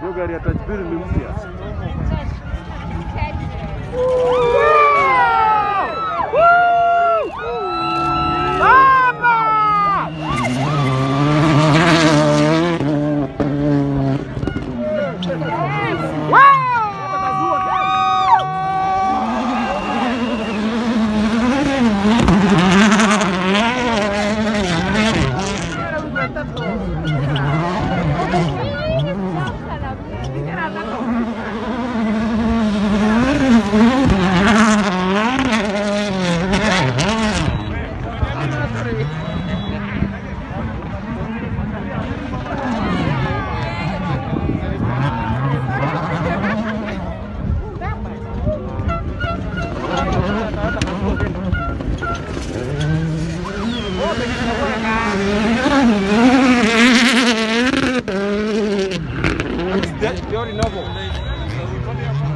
Viu, galera? Tá de pelo mesmo fiasco. Thank you. It's very novel.